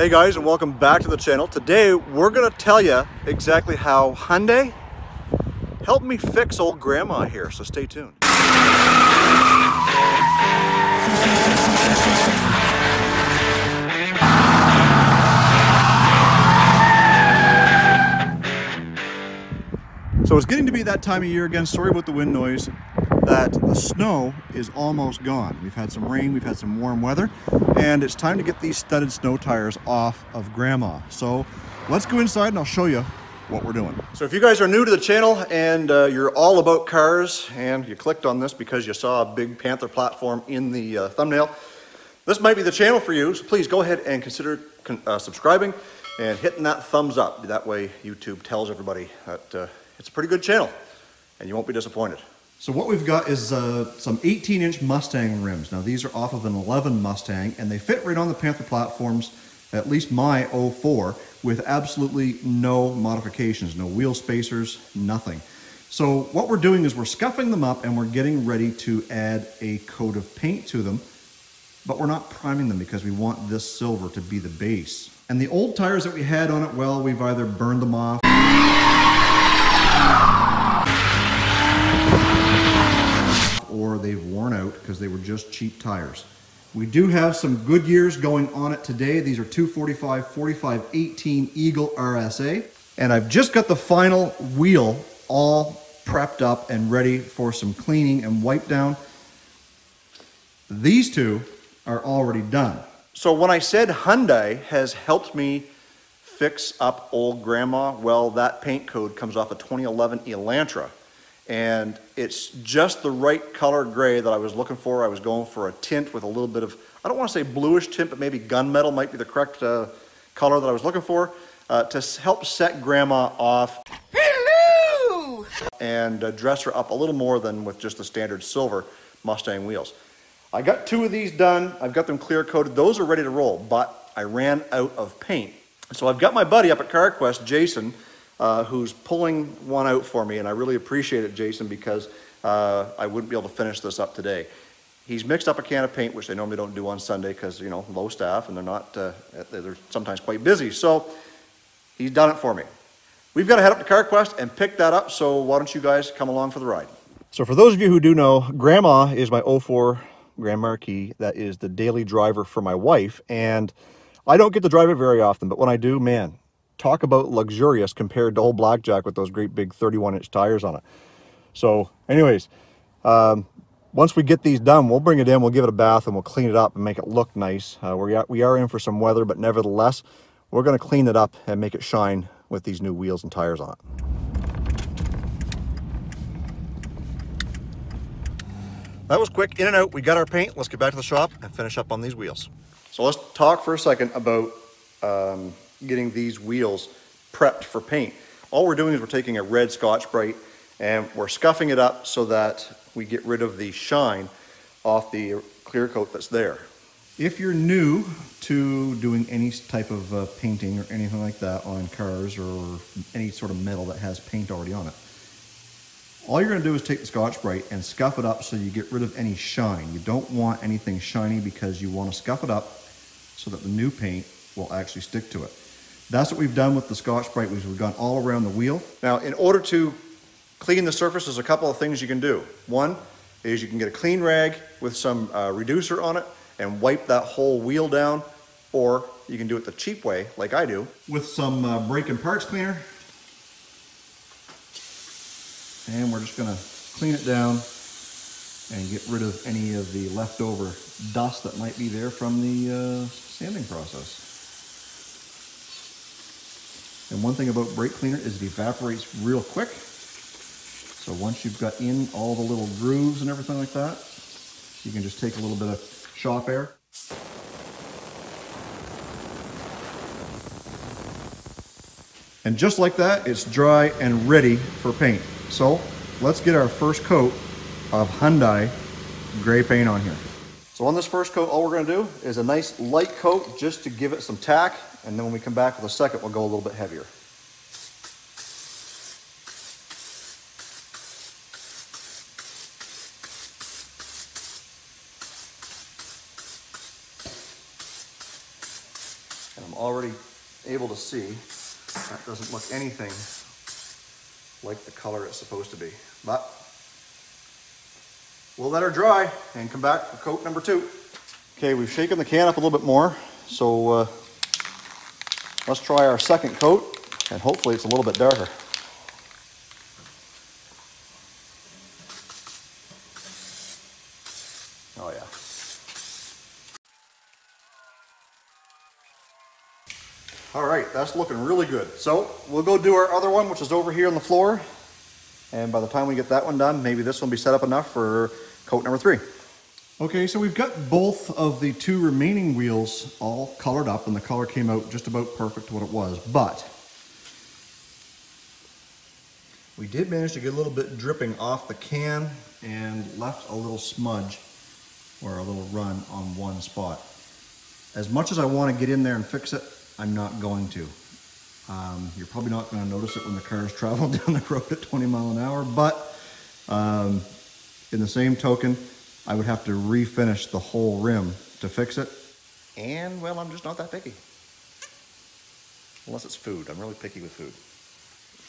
Hey guys and welcome back to the channel. Today we're to tell you exactly how Hyundai helped me fix old grandma here, so stay tuned. So it's getting to be that time of year again, sorry about the wind noise, that the snow is almost gone. We've had some rain, we've had some warm weather, and it's time to get these studded snow tires off of Grandma. So let's go inside and I'll show you what we're doing. So if you guys are new to the channel and uh, you're all about cars and you clicked on this because you saw a big Panther platform in the uh, thumbnail, this might be the channel for you. So please go ahead and consider uh, subscribing and hitting that thumbs up. That way YouTube tells everybody that uh, it's a pretty good channel and you won't be disappointed. So what we've got is uh, some 18 inch Mustang rims. Now these are off of an 11 Mustang and they fit right on the Panther platforms, at least my 04, with absolutely no modifications, no wheel spacers, nothing. So what we're doing is we're scuffing them up and we're getting ready to add a coat of paint to them, but we're not priming them because we want this silver to be the base. And the old tires that we had on it, well, we've either burned them off or they've worn out because they were just cheap tires. We do have some Goodyears going on it today. These are 245 45 18 Eagle RSA. And I've just got the final wheel all prepped up and ready for some cleaning and wipe down. These two are already done. So when I said Hyundai has helped me fix up old grandma, well, that paint code comes off a 2011 Elantra and it's just the right color gray that I was looking for. I was going for a tint with a little bit of, I don't want to say bluish tint, but maybe gunmetal might be the correct uh, color that I was looking for uh, to help set grandma off Hello! and uh, dress her up a little more than with just the standard silver Mustang wheels. I got two of these done. I've got them clear coated. Those are ready to roll, but I ran out of paint. So I've got my buddy up at CarQuest, Jason, uh, who's pulling one out for me, and I really appreciate it, Jason, because uh, I wouldn't be able to finish this up today. He's mixed up a can of paint, which they normally don't do on Sunday because, you know, low staff and they're not, uh, they're sometimes quite busy. So he's done it for me. We've got to head up to CarQuest and pick that up, so why don't you guys come along for the ride? So for those of you who do know, Grandma is my 04 Grand Marquis. That is the daily driver for my wife, and I don't get to drive it very often, but when I do, man, talk about luxurious compared to old Blackjack with those great big 31 inch tires on it. So anyways, um, once we get these done, we'll bring it in, we'll give it a bath and we'll clean it up and make it look nice. Uh, we, are, we are in for some weather, but nevertheless, we're gonna clean it up and make it shine with these new wheels and tires on it. That was quick, in and out. We got our paint. Let's get back to the shop and finish up on these wheels. So let's talk for a second about um, getting these wheels prepped for paint. All we're doing is we're taking a red Scotch-Brite and we're scuffing it up so that we get rid of the shine off the clear coat that's there. If you're new to doing any type of uh, painting or anything like that on cars or any sort of metal that has paint already on it, all you're going to do is take the Scotch-Brite and scuff it up so you get rid of any shine. You don't want anything shiny because you want to scuff it up so that the new paint will actually stick to it. That's what we've done with the Scotch-Brite. We've gone all around the wheel. Now, in order to clean the surface, there's a couple of things you can do. One is you can get a clean rag with some uh, reducer on it and wipe that whole wheel down, or you can do it the cheap way, like I do. With some uh, brake and parts cleaner. And we're just gonna clean it down and get rid of any of the leftover dust that might be there from the uh, sanding process. And one thing about brake cleaner is it evaporates real quick. So once you've got in all the little grooves and everything like that, you can just take a little bit of shop air. And just like that, it's dry and ready for paint. So let's get our first coat of Hyundai gray paint on here. So on this first coat, all we're gonna do is a nice light coat just to give it some tack and then when we come back with a second, we'll go a little bit heavier. And I'm already able to see that doesn't look anything like the color it's supposed to be. But we'll let her dry and come back for coat number two. Okay, we've shaken the can up a little bit more. So uh, let's try our second coat and hopefully it's a little bit darker. Oh yeah. All right, that's looking really good. So we'll go do our other one, which is over here on the floor. And by the time we get that one done, maybe this one will be set up enough for coat number three. Okay, so we've got both of the two remaining wheels all colored up and the color came out just about perfect to what it was, but we did manage to get a little bit dripping off the can and left a little smudge or a little run on one spot. As much as I want to get in there and fix it, I'm not going to. Um, you're probably not going to notice it when the car is traveling down the road at 20 mile an hour, but um, in the same token, I would have to refinish the whole rim to fix it. And, well, I'm just not that picky. Unless it's food. I'm really picky with food.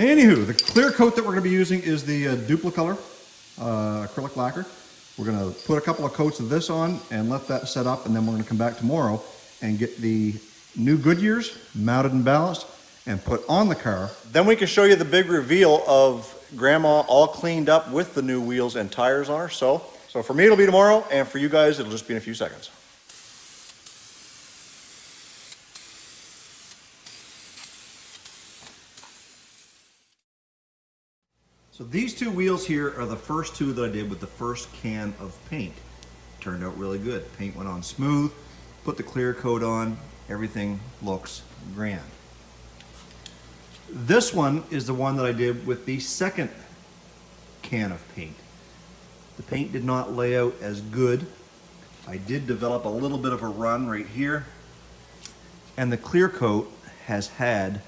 Anywho, the clear coat that we're going to be using is the uh, Duplicolor uh, acrylic lacquer. We're going to put a couple of coats of this on and let that set up, and then we're going to come back tomorrow and get the new Goodyears mounted and balanced and put on the car. Then we can show you the big reveal of Grandma all cleaned up with the new wheels and tires on her. So so for me, it'll be tomorrow, and for you guys, it'll just be in a few seconds. So these two wheels here are the first two that I did with the first can of paint. Turned out really good. Paint went on smooth, put the clear coat on, everything looks grand. This one is the one that I did with the second can of paint. The paint did not lay out as good. I did develop a little bit of a run right here. And the clear coat has had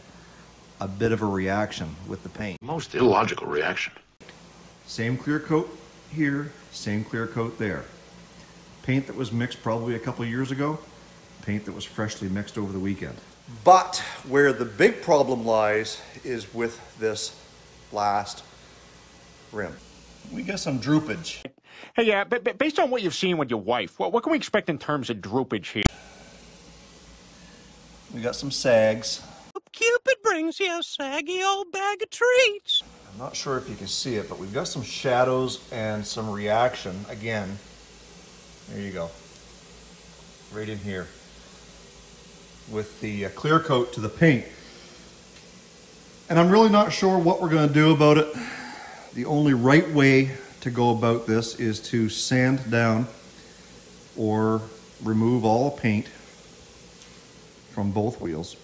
a bit of a reaction with the paint. Most illogical reaction. Same clear coat here, same clear coat there. Paint that was mixed probably a couple years ago, paint that was freshly mixed over the weekend. But where the big problem lies is with this last rim we got some droopage. Hey, yeah, but, but based on what you've seen with your wife, what, what can we expect in terms of droopage here? We got some sags. Cupid brings you a saggy old bag of treats. I'm not sure if you can see it, but we've got some shadows and some reaction. Again, there you go. Right in here. With the uh, clear coat to the paint. And I'm really not sure what we're going to do about it. The only right way to go about this is to sand down or remove all paint from both wheels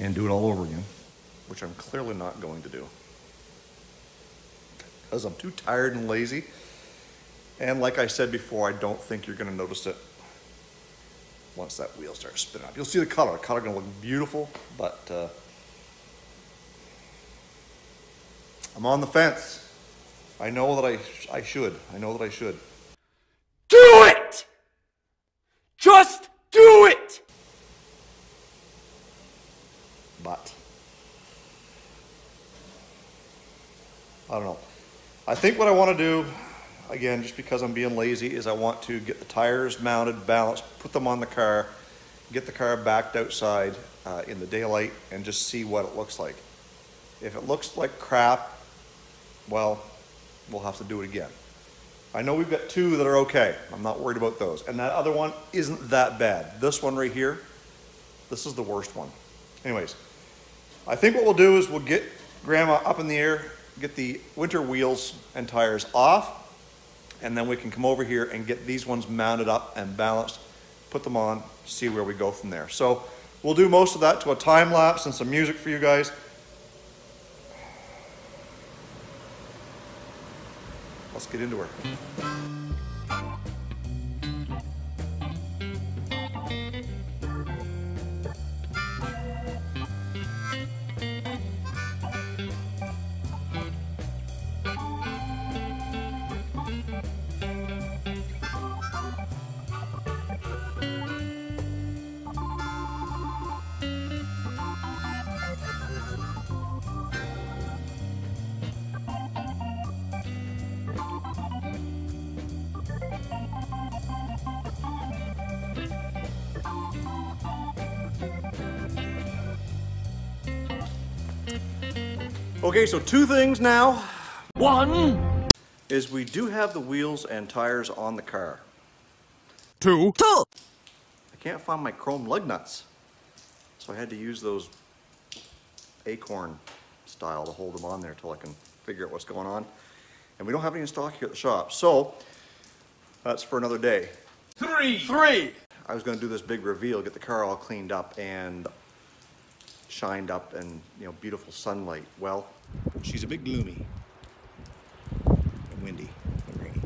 and do it all over again, which I'm clearly not going to do because I'm too tired and lazy. And like I said before, I don't think you're going to notice it once that wheel starts spinning up. You'll see the color. The color going to look beautiful, but uh, I'm on the fence. I know that I, I should. I know that I should. Do it! Just do it! But, I don't know. I think what I want to do, again, just because I'm being lazy, is I want to get the tires mounted, balanced, put them on the car, get the car backed outside uh, in the daylight, and just see what it looks like. If it looks like crap, well, we'll have to do it again. I know we've got two that are okay. I'm not worried about those. And that other one isn't that bad. This one right here, this is the worst one. Anyways, I think what we'll do is we'll get Grandma up in the air, get the winter wheels and tires off, and then we can come over here and get these ones mounted up and balanced, put them on, see where we go from there. So we'll do most of that to a time lapse and some music for you guys. Let's get into her. Okay, so two things now. One, Is we do have the wheels and tires on the car. two, Two. I can't find my chrome lug nuts. So I had to use those acorn style to hold them on there till I can figure out what's going on. And we don't have any in stock here at the shop, so that's for another day. three, three. I was gonna do this big reveal, get the car all cleaned up and shined up and, you know, beautiful sunlight. Well, she's a bit gloomy and windy and rainy.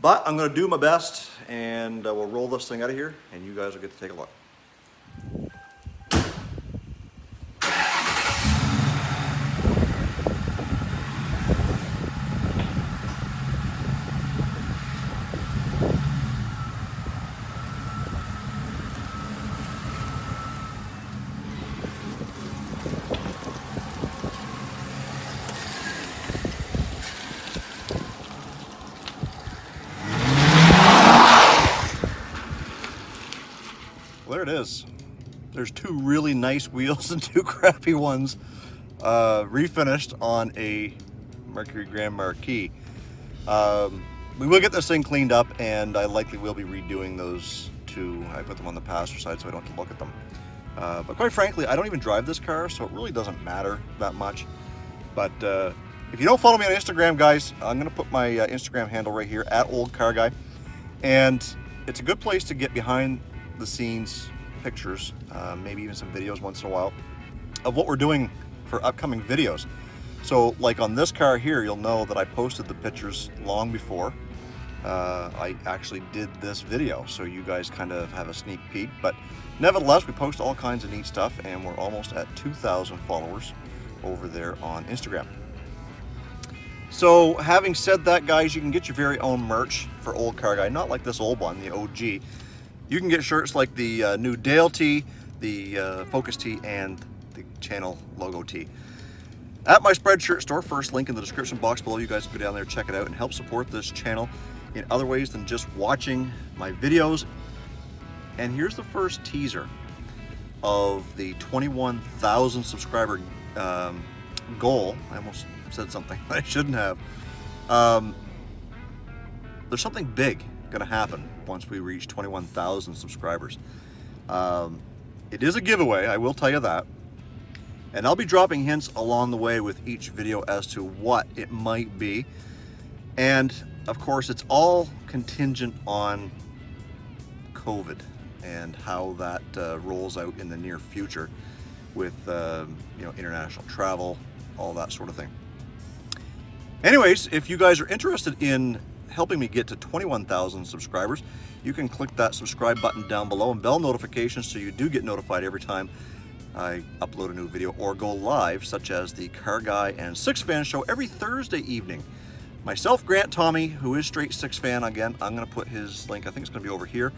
But I'm gonna do my best and uh, we'll roll this thing out of here and you guys will get to take a look. Well, there it is. There's two really nice wheels and two crappy ones uh, refinished on a Mercury Grand Marquis. Um, we will get this thing cleaned up and I likely will be redoing those two. I put them on the passenger side so I don't have to look at them. Uh, but quite frankly, I don't even drive this car, so it really doesn't matter that much. But uh, if you don't follow me on Instagram, guys, I'm going to put my uh, Instagram handle right here, at Olde Carr Guy. And it's a good place to get behind the scenes pictures, uh, maybe even some videos once in a while, of what we're doing for upcoming videos. So like on this car here, you'll know that I posted the pictures long before uh, I actually did this video. So you guys kind of have a sneak peek, but nevertheless, we post all kinds of neat stuff and we're almost at 2,000 followers over there on Instagram. So having said that, guys, you can get your very own merch for Olde Carr Guy, not like this old one, the OG. You can get shirts like the uh, new Dale tee, the uh, Focus tee, and the channel logo tee. At my Spreadshirt store, first link in the description box below, you guys can go down there, check it out, and help support this channel in other ways than just watching my videos. And here's the first teaser of the 21,000 subscriber um, goal. I almost said something I shouldn't have. Um, there's something big to happen once we reach 21,000 subscribers. Um, it is a giveaway, I will tell you that. And I'll be dropping hints along the way with each video as to what it might be. And of course, it's all contingent on COVID and how that uh, rolls out in the near future with uh, you know international travel, all that sort of thing. Anyways, if you guys are interested in helping me get to 21,000 subscribers, you can click that subscribe button down below and bell notifications so you do get notified every time I upload a new video or go live, such as the Car Guy and Six Fan show every Thursday evening. Myself, Grant Tommy, who is straight Six Fan, again, I'm going to put his link, I think it's going to be over here.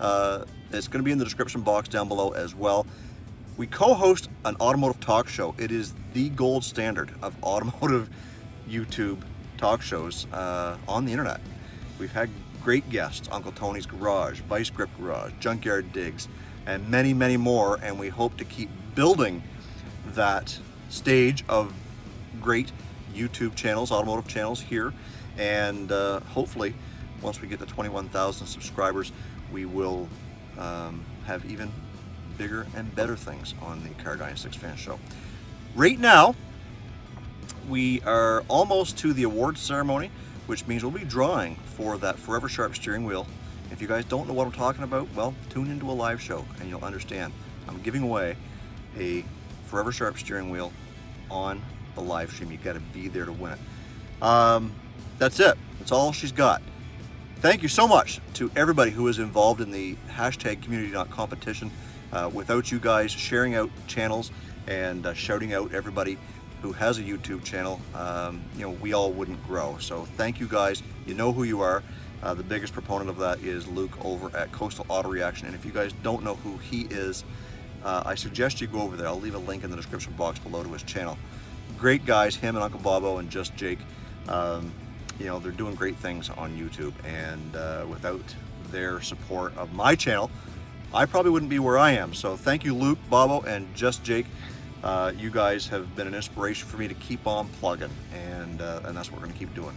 Uh, it's going to be in the description box down below as well. We co-host an automotive talk show. It is the gold standard of automotive YouTube talk shows uh, on the internet. We've had great guests, Uncle Tony's Garage, Vice Grip Garage, Junkyard Digs, and many, many more, and we hope to keep building that stage of great YouTube channels, automotive channels here, and uh, hopefully, once we get to 21,000 subscribers, we will um, have even bigger and better things on the Car Guy and Six Fan Show. Right now, we are almost to the awards ceremony, which means we'll be drawing for that Forever Sharp steering wheel. If you guys don't know what I'm talking about, well, tune into a live show and you'll understand. I'm giving away a Forever Sharp steering wheel on the live stream. You got to be there to win it. Um, that's it. That's all she's got. Thank you so much to everybody who is involved in the hashtag community competition. Uh, without you guys sharing out channels and uh, shouting out everybody who has a YouTube channel, um, you know, we all wouldn't grow. So thank you guys. You know who you are. Uh, the biggest proponent of that is Luke over at Coastal Auto Reaction. And if you guys don't know who he is, uh, I suggest you go over there. I'll leave a link in the description box below to his channel. Great guys, him and Uncle Bobo and Just Jake. Um, you know, they're doing great things on YouTube. And uh, without their support of my channel, I probably wouldn't be where I am. So thank you, Luke, Bobo, and Just Jake. Uh, you guys have been an inspiration for me to keep on plugging, and uh, and that's what we're going to keep doing.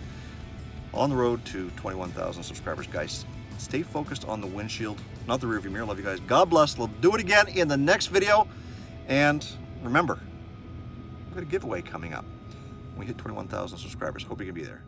On the road to 21,000 subscribers, guys. Stay focused on the windshield, not the rearview mirror. Love you guys. God bless. We'll do it again in the next video. And remember, we've got a giveaway coming up. We hit 21,000 subscribers. Hope you can be there.